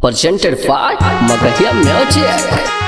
presented by Magadia Music.